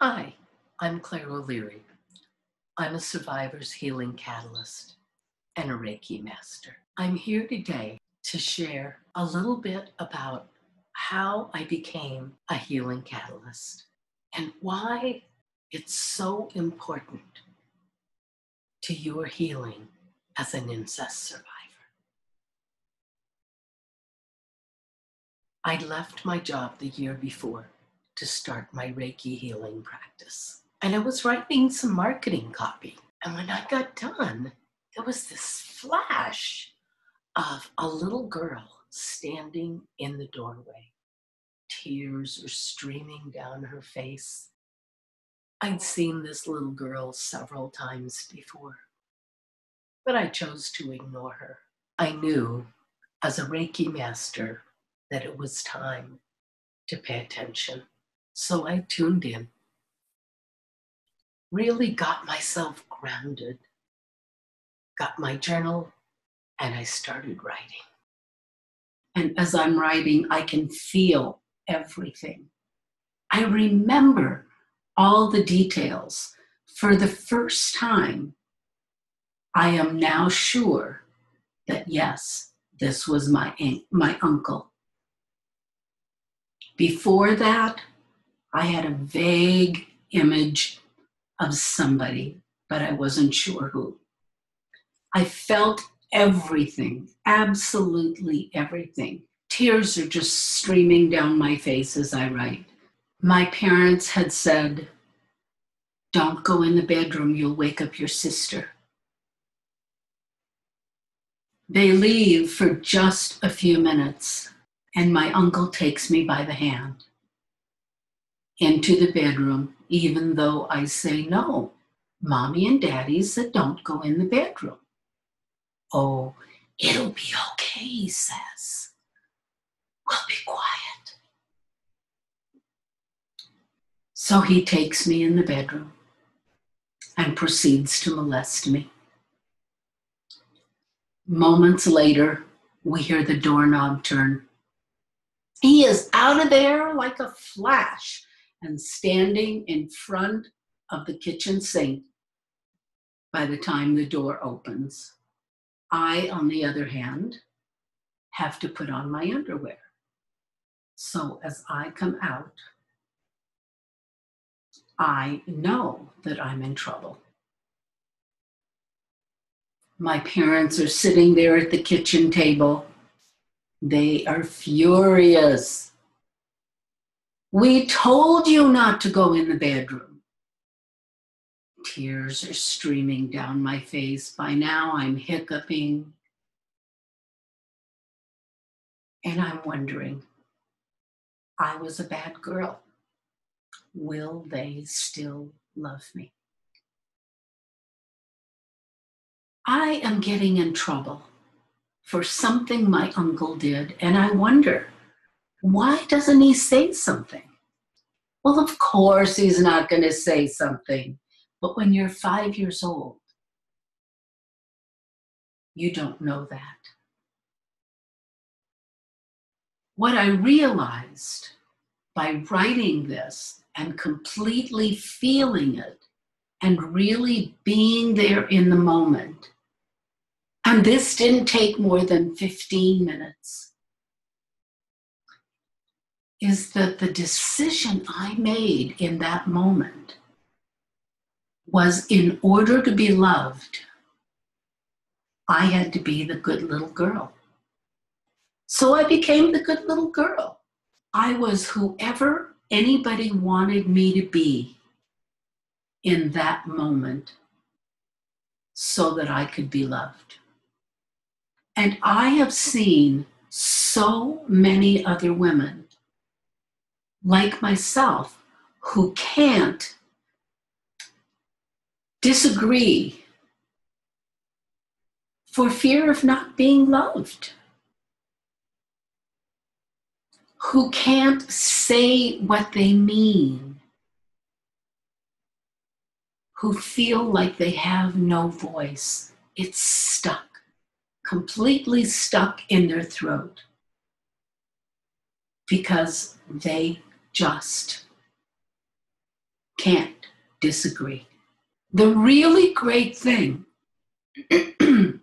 Hi, I'm Claire O'Leary. I'm a survivor's healing catalyst and a Reiki master. I'm here today to share a little bit about how I became a healing catalyst and why it's so important to your healing as an incest survivor. I left my job the year before to start my Reiki healing practice. And I was writing some marketing copy. And when I got done, there was this flash of a little girl standing in the doorway. Tears were streaming down her face. I'd seen this little girl several times before, but I chose to ignore her. I knew as a Reiki master that it was time to pay attention. So I tuned in, really got myself grounded, got my journal, and I started writing. And as I'm writing, I can feel everything. I remember all the details. For the first time, I am now sure that yes, this was my, my uncle. Before that, I had a vague image of somebody, but I wasn't sure who. I felt everything, absolutely everything. Tears are just streaming down my face as I write. My parents had said, Don't go in the bedroom, you'll wake up your sister. They leave for just a few minutes, and my uncle takes me by the hand into the bedroom, even though I say no. Mommy and daddy said, don't go in the bedroom. Oh, it'll be okay, he says. We'll be quiet. So he takes me in the bedroom and proceeds to molest me. Moments later, we hear the doorknob turn. He is out of there like a flash and standing in front of the kitchen sink by the time the door opens. I, on the other hand, have to put on my underwear. So as I come out, I know that I'm in trouble. My parents are sitting there at the kitchen table. They are furious we told you not to go in the bedroom. Tears are streaming down my face. By now, I'm hiccuping. And I'm wondering, I was a bad girl. Will they still love me? I am getting in trouble for something my uncle did, and I wonder why doesn't he say something? Well, of course, he's not going to say something. But when you're five years old, you don't know that. What I realized by writing this and completely feeling it and really being there in the moment, and this didn't take more than 15 minutes is that the decision I made in that moment was in order to be loved, I had to be the good little girl. So I became the good little girl. I was whoever anybody wanted me to be in that moment so that I could be loved. And I have seen so many other women like myself who can't disagree for fear of not being loved, who can't say what they mean, who feel like they have no voice. It's stuck, completely stuck in their throat because they just can't disagree. The really great thing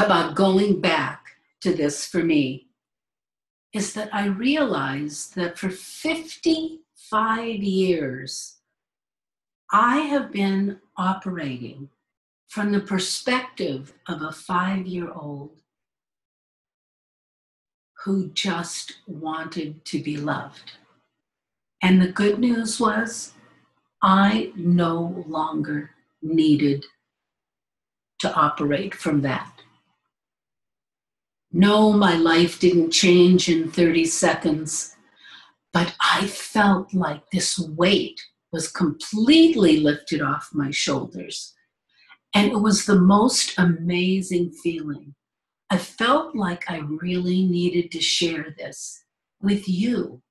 about going back to this for me is that I realized that for 55 years, I have been operating from the perspective of a five year old who just wanted to be loved. And the good news was, I no longer needed to operate from that. No, my life didn't change in 30 seconds, but I felt like this weight was completely lifted off my shoulders. And it was the most amazing feeling. I felt like I really needed to share this with you,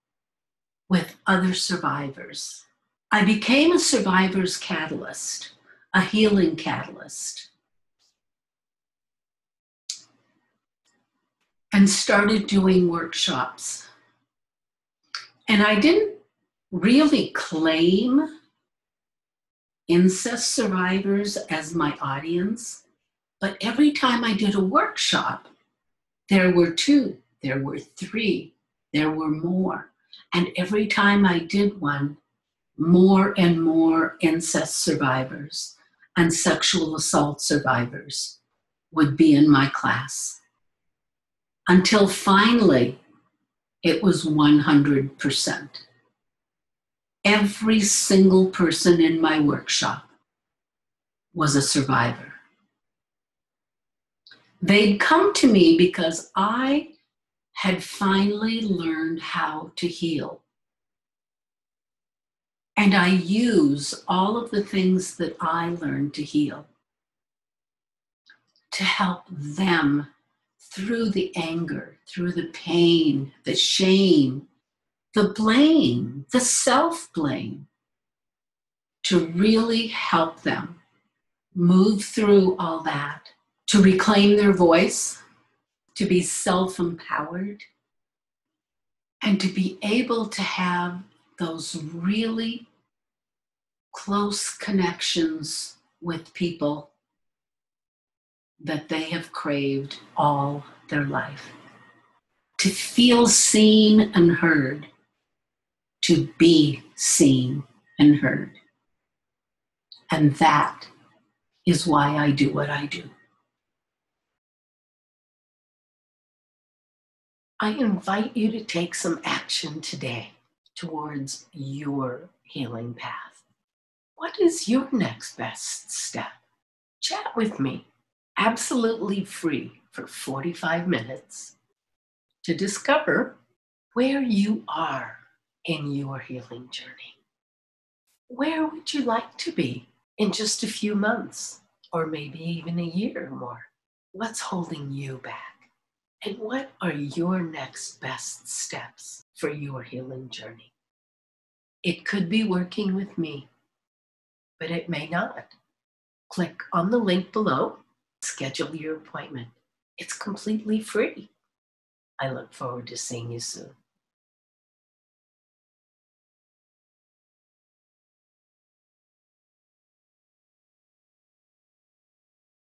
with other survivors. I became a survivor's catalyst, a healing catalyst, and started doing workshops. And I didn't really claim incest survivors as my audience. But every time I did a workshop, there were two, there were three, there were more. And every time I did one, more and more incest survivors and sexual assault survivors would be in my class. Until finally, it was 100%. Every single person in my workshop was a survivor. They'd come to me because I had finally learned how to heal. And I use all of the things that I learned to heal to help them through the anger, through the pain, the shame, the blame, the self blame, to really help them move through all that, to reclaim their voice, to be self empowered, and to be able to have those really close connections with people that they have craved all their life. To feel seen and heard to be seen and heard. And that is why I do what I do. I invite you to take some action today towards your healing path. What is your next best step? Chat with me absolutely free for 45 minutes to discover where you are in your healing journey? Where would you like to be in just a few months, or maybe even a year or more? What's holding you back? And what are your next best steps for your healing journey? It could be working with me, but it may not. Click on the link below, schedule your appointment. It's completely free. I look forward to seeing you soon.